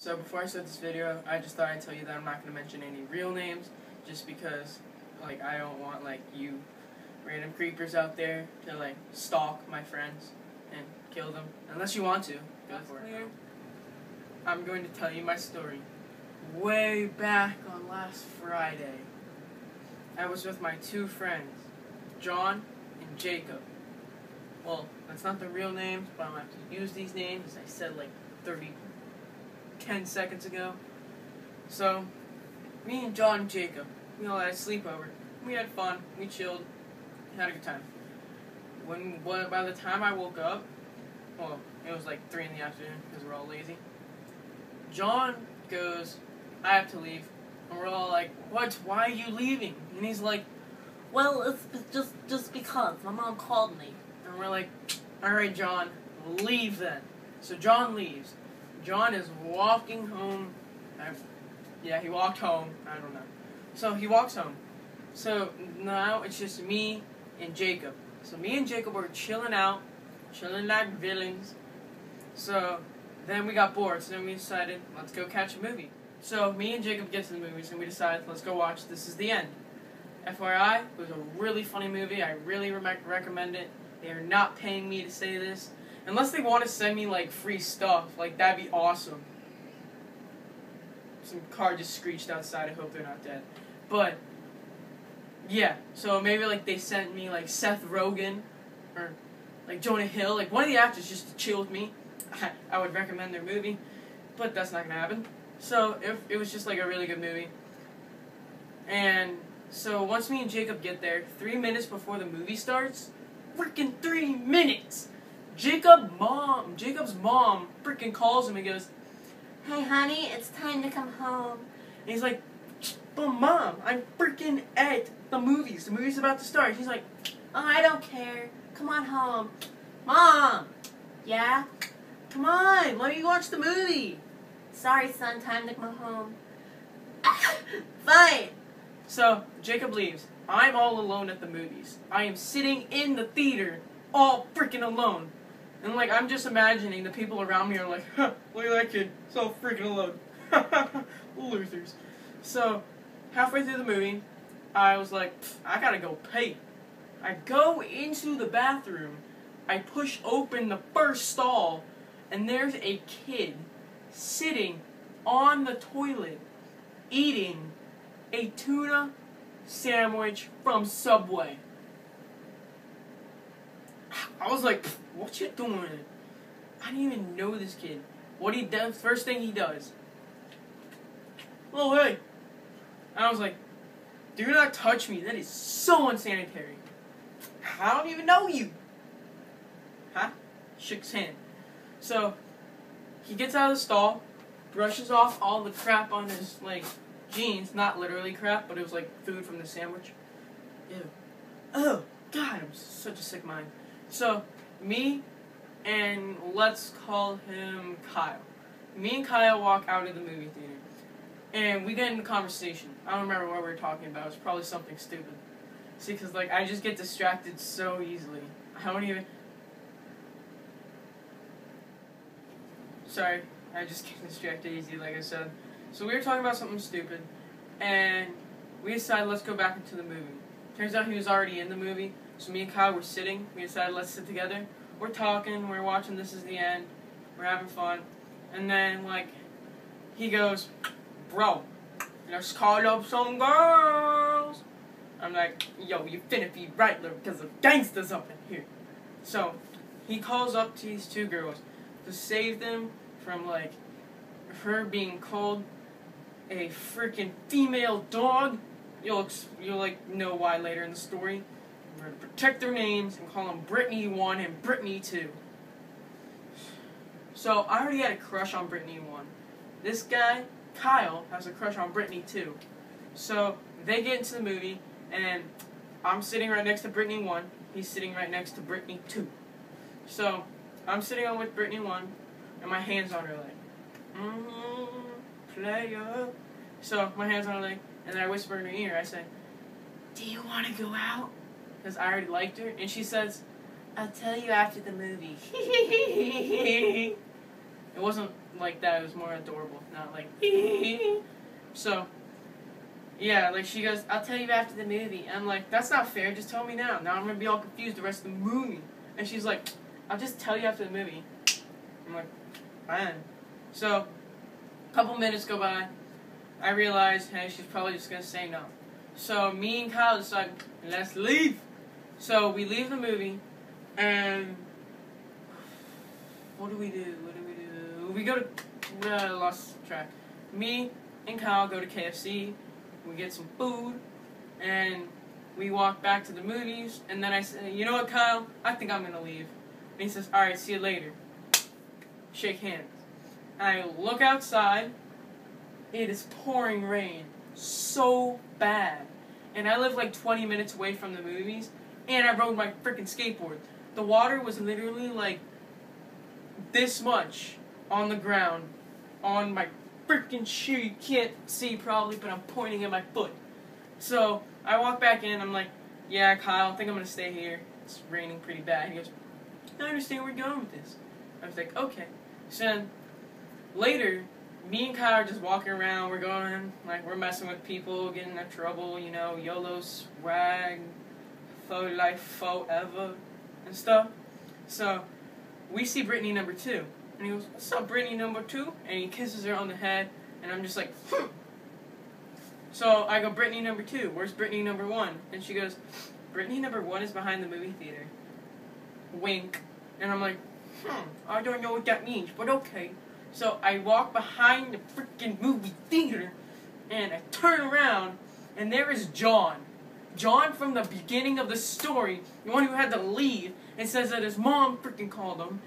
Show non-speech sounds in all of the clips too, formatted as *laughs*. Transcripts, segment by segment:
So before I start this video, I just thought I'd tell you that I'm not going to mention any real names, just because, like, I don't want, like, you random creepers out there to, like, stalk my friends and kill them. Unless you want to. Go for it. I'm going to tell you my story. Way back on last Friday, I was with my two friends, John and Jacob. Well, that's not the real names, but I'm going to have to use these names, as I said, like, 30 10 seconds ago. So, me and John and Jacob, we all had a sleepover. We had fun. We chilled. Had a good time. When by the time I woke up, well, it was like 3 in the afternoon because we're all lazy. John goes, I have to leave. And we're all like, what? Why are you leaving? And he's like, Well, it's just just because my mom called me. and we're like, alright, John, leave then. So John leaves. John is walking home. I, yeah, he walked home. I don't know. So he walks home. So now it's just me and Jacob. So me and Jacob were chilling out, chilling like villains. So then we got bored. So then we decided, let's go catch a movie. So me and Jacob get to the movies and we decided, let's go watch This Is the End. FYI, it was a really funny movie. I really re- recommend it. They are not paying me to say this. Unless they want to send me like free stuff, like that'd be awesome. Some car just screeched outside. I hope they're not dead. But yeah, so maybe like they sent me like Seth Rogen or like Jonah Hill, like one of the actors just to chill with me. *laughs* I, would recommend their movie, but that's not gonna happen. So if it was just like a really good movie. And so once me and Jacob get there, three minutes before the movie starts, freaking three minutes. Jacob mom, Jacob's mom, freaking calls him and goes, Hey, honey, it's time to come home. and he's like, but mom, I'm freaking at the movies. The movie's about to start. He's like, Oh, I don't care. Come on home. Mom! Yeah? come on, let me watch the movie. Sorry, son, time to come home. *laughs* Fine. So Jacob leaves. I'm all alone at the movies. I am sitting in the theater, all freaking alone. And like I'm just imagining the people around me are like, *laughs* huh, look at that kid, so freaking alone. *laughs* Losers. So halfway through the movie, I was like, I gotta go pee. I go into the bathroom, I push open the first stall, and there's a kid sitting on the toilet eating a tuna sandwich from Subway. I was like, what you doing? I didn't even know this kid. What he does, first thing he does. Oh, hey. And I was like, do not touch me. That is so unsanitary. I don't even know you. Huh? Shook his hand. So, he gets out of the stall, brushes off all the crap on his, like, jeans. Not literally crap, but it was, like, food from the sandwich. Ew. Oh, God, I'm such a sick mind. So, me and let's call him Kyle. Me and Kyle walk out of the movie theater. And we get in a conversation. I don't remember what we were talking about. It was probably something stupid. See, because, like, I just get distracted so easily. I don't even. Sorry, I just *laughs* get distracted easy, like I said. So we were talking about something stupid, and we decided let's go back into the movie. Turns out he was already in the movie, so me and Kyle were sitting. We decided let's sit together. We're talking, we're watching This Is the End, we're having fun, and then like he goes, "Bro, let's call up some girls." I'm like, "Yo, you finna be right, there because the gangsters up in here." So he calls up to these two girls to save them from like her being called a freaking female dog. You'll you'll like know why later in the story. We're gonna protect their names and call them Brittany one and Brittany two. So I already had a crush on Brittany one. This guy Kyle has a crush on Brittany two. So they get into the movie and I'm sitting right next to Brittany one. He's sitting right next to Brittany two. So I'm sitting on with Brittany one, and my hands on her leg. Mm-hmm, player. So my hands on her leg, and then I whisper in her ear. I say, "Do you want to go out?" Because I already liked her, and she says, I'll tell you after the movie. *laughs* "It wasn't like that. It was more adorable, not like. *laughs* so, yeah, like she goes, "I'll tell you after the movie." I'm like, "That's not fair. Just tell me now. Now I'm gonna be all confused the rest of the movie." And she's like, "I'll just tell you after the movie." I'm like, "Fine." So, a couple minutes go by. I realize, hey, she's probably just gonna say no. So me and Kyle decide, let's leave. So we leave the movie, and what do we do? What do we do? We go to uh, lost track. Me and Kyle go to KFC. We get some food, and we walk back to the movies. And then I say, you know what, Kyle? I think I'm gonna leave. And he says, all right, see you later. Shake hands. I look outside. It is pouring rain so bad. And I live like 20 minutes away from the movies, and I rode my freaking skateboard. The water was literally like this much on the ground on my freaking shoe. You can't see probably, but I'm pointing at my foot. So I walk back in. I'm like, yeah, Kyle, I think I'm gonna stay here. It's raining pretty bad. He goes, I understand where you're going with this. I was like, okay. So then later, me and Kyle are just walking around. We're going like we're messing with people, getting in trouble. You know, YOLO swag, faux life, forever, and stuff. So we see Brittany number two, and he goes, "What's up, Brittany number two? And he kisses her on the head, and I'm just like, hmm. So I go, Brittany number two. Where's Brittany number one? And she goes, Brittany number one is behind the movie theater. Wink. And I'm like, hmm, I don't know what that means, but okay. So I walk behind the freaking movie theater and I turn around and there is John. John from the beginning of the story, the one who had to leave and says that his mom freaking called him,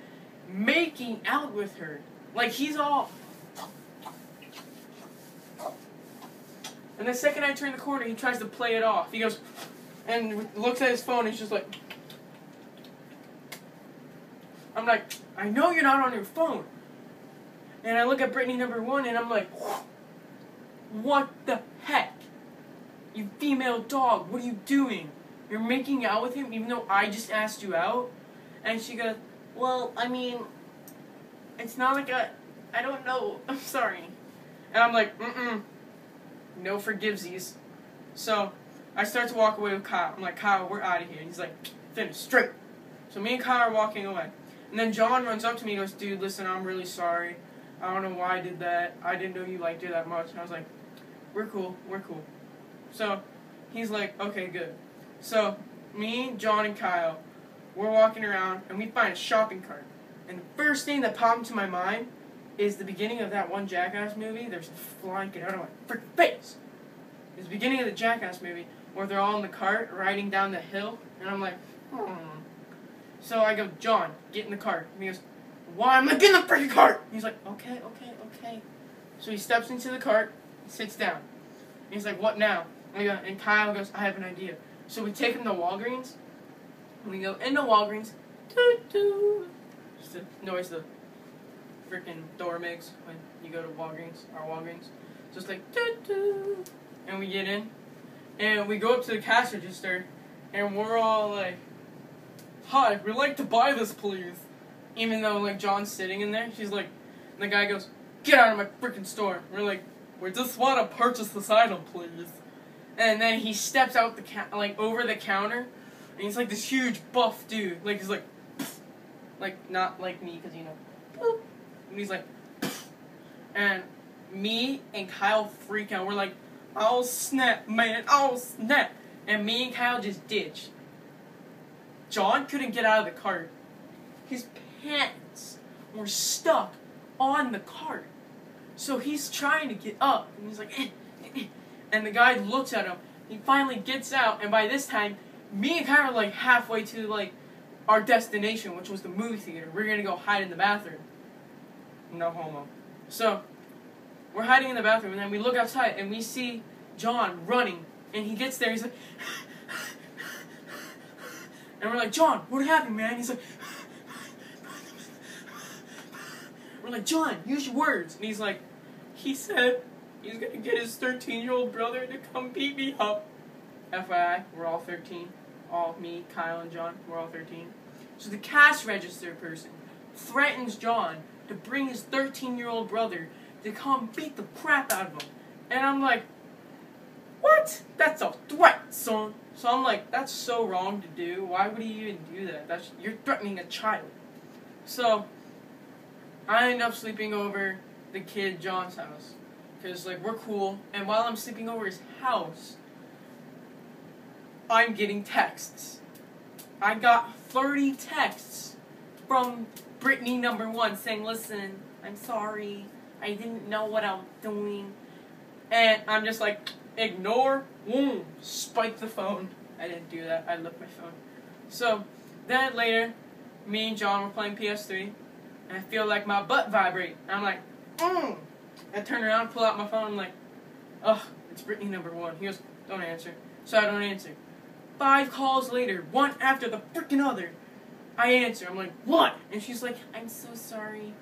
making out with her. Like he's all. And the second I turn the corner, he tries to play it off. He goes and looks at his phone and he's just like. I'm like, I know you're not on your phone. And I look at Brittany number one and I'm like, what the heck? You female dog, what are you doing? You're making out with him even though I just asked you out? And she goes, well, I mean, it's not like a, I don't know, *laughs* I'm sorry. And I'm like, mm-mm, no forgivesies. So I start to walk away with Kyle. I'm like, Kyle, we're out of here. And he's like, finish, straight. So me and Kyle are walking away. And then John runs up to me and goes, dude, listen, I'm really sorry. I don't know why I did that. I didn't know you liked her that much. And I was like, we're cool, we're cool. So he's like, okay, good. So me, John, and Kyle, we're walking around and we find a shopping cart. And the first thing that popped into my mind is the beginning of that one Jackass movie. There's a flying out of my freaking face. It's the beginning of the Jackass movie where they're all in the cart riding down the hill. And I'm like, hmm. So I go, John, get in the cart. And he goes, why am I getting the freaking cart? He's like, okay, okay, okay. So he steps into the cart, sits down. He's like, what now? And, go, and Kyle goes, I have an idea. So we take him to Walgreens. And we go into Walgreens. Toot toot. Just the noise the freaking door makes when you go to Walgreens, our Walgreens. Just like toot toot. And we get in. And we go up to the cash register. And we're all like, hi, we'd like to buy this, please even though like John's sitting in there, she's like, and the guy goes, "Get out of my freaking store." We're like, "We just want to purchase this item, please." And then he steps out the ca- like over the counter, and he's like this huge buff dude. Like he's like, like not like me because you know, and he's like, and me and Kyle freak out. We're like, "Oh snap, man! Oh snap!" And me and Kyle just ditch. John couldn't get out of the cart. His pants were stuck on the cart. So he's trying to get up, and he's like, eh. And the guy looks at him. He finally gets out, and by this time, me and Kyle are like halfway to like our destination, which was the movie theater. We're gonna go hide in the bathroom. No homo. So we're hiding in the bathroom, and then we look outside, and we see John running, and he gets there. He's like, *laughs* and we're like, John, what happened, man? He's like. *laughs* We're like, John, use your words. And he's like, he said he's gonna get his 13 year old brother to come beat me up. FYI, we're all 13. All me, Kyle, and John, we're all 13. So the cash register person threatens John to bring his 13 year old brother to come beat the crap out of him. And I'm like, what? That's a threat, son. So I'm like, that's so wrong to do. Why would he even do that? That's you're threatening a child. So I end up sleeping over the kid John's house because like we're cool. And while I'm sleeping over his house, I'm getting texts. I got 30 texts from Brittany number one saying, "Listen, I'm sorry. I didn't know what I was doing," and I'm just like, ignore, boom, spike the phone. I didn't do that. I left my phone. So then later, me and John were playing PS3, and I feel like my butt vibrate. I'm like, mm. I turn around, pull out my phone, I'm like, ugh, it's Brittany number one. He goes, don't answer. So I don't answer. Five calls later, one after the freaking other, I answer. I'm like, what? And she's like, I'm so sorry.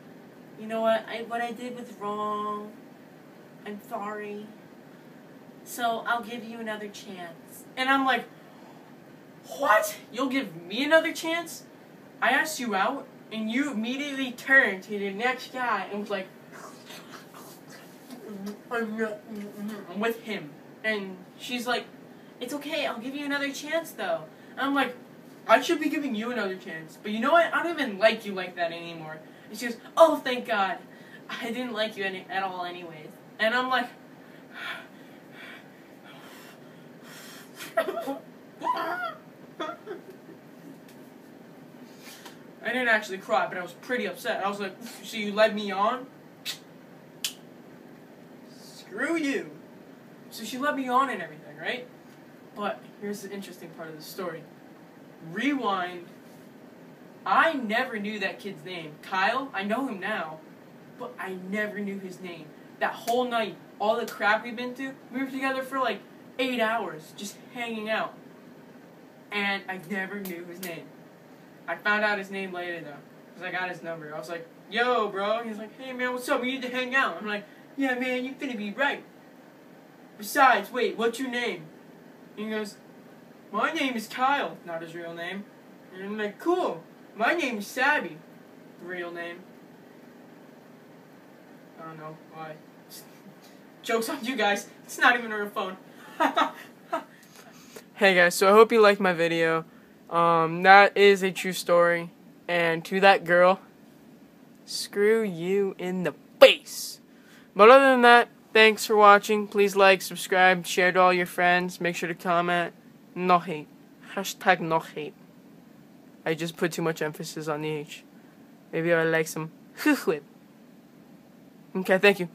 You know what? I what I did was wrong. I'm sorry. So I'll give you another chance. And I'm like, what? You'll give me another chance? I asked you out, and you immediately turned to the next guy and was like, with him. And she's like, it's okay, I'll give you another chance though. And I'm like, I should be giving you another chance. But you know what? I don't even like you like that anymore. And she goes, oh, thank God. I didn't like you any- at all anyways. And I'm like, I didn't actually cry, but I was pretty upset. I was like, so you led me on? Screw you. So she let me on and everything, right? But here's the interesting part of the story. Rewind. I never knew that kid's name. Kyle, I know him now, but I never knew his name. That whole night, all the crap we've been through, we were together for like eight hours, just hanging out. And I never knew his name. I found out his name later though, because I got his number. I was like, yo, bro. He's like, hey, man, what's up? We need to hang out. I'm like, yeah, man, you're gonna be right. Besides, wait, what's your name? He goes, my name is Kyle, not his real name. And I'm like, cool. My name is Sabby, real name. I don't know why. *laughs* Joke's on you guys. It's not even a real phone. *laughs* hey guys, so I hope you liked my video. Um, that is a true story. And to that girl, screw you in the face. But other than that, thanks for watching. Please like, subscribe, share to all your friends. Make sure to comment. No hate. Hashtag no hate. I just put too much emphasis on the H. Maybe I would like some *laughs* whip. Okay, thank you.